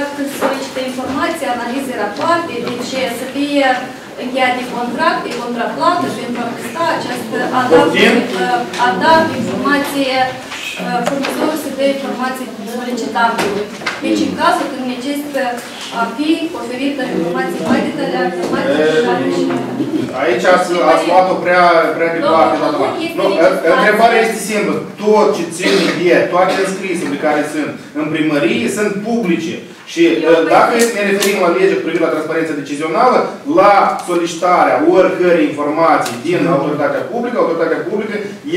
какви историчка информация, анализи рапорти, че се вие гјадни контракт и контраплата, што им пропуста, част адап информација, е, фурнизор е, се две информации, които сме читали. Вече казвате ми, че a fi oferită informații mai detaliate, mai detaliate și Aici ați, ați luat-o prea, prea departe, Domnul, doamna. este Nu, legislație. întrebarea este simplă. Tot ce ține de toate înscrisurile care sunt în primărie sunt publice. Și Eu uh, vă dacă zic- ne referim la legea cu privire la transparența decizională, la solicitarea oricărei informații din autoritatea publică, autoritatea publică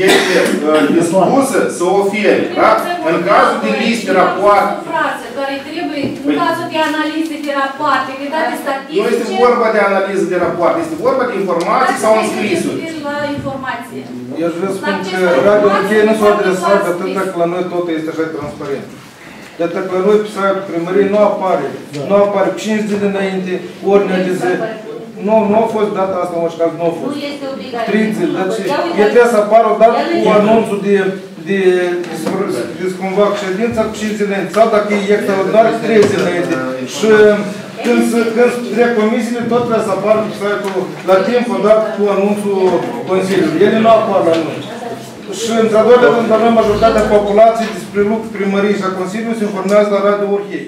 este uh, dispusă să o ofere. Da? În cazul de liste, rapoarte, Frață, care trebuie, în Păi- cazul de analize de rapoarte, de date nu este statistice, vorba de analiză de rapoarte, este vorba de informații sau înscrisuri. la informație. Eu aș vrea să spun Acces că la Radio informații Încheie nu s-a foarte adresat foarte atât scris. că la noi totul este așa transparent. De atât că la noi pe site-ul primăriei nu apare. Nu apare 5 zile înainte, ordinea de zi. Nu, nu a fost data asta, în orice caz nu a Nu fost. este obligatoriu. 30, dar ce? Ia E uite, trebuie să apară o dată El cu este- anunțul de de descumva ședința cu 5 zile înainte. Sau dacă e extraordinar, 3 zile înainte. Și când, se, când trec comisiile, tot trebuie să apară pe site-ul la timp odată cu anunțul Consiliului. Ele nu apar la noi. Și într-adevăr, pentru noi majoritatea populației despre lucruri primării și a Consiliului se informează la Radio Orhei.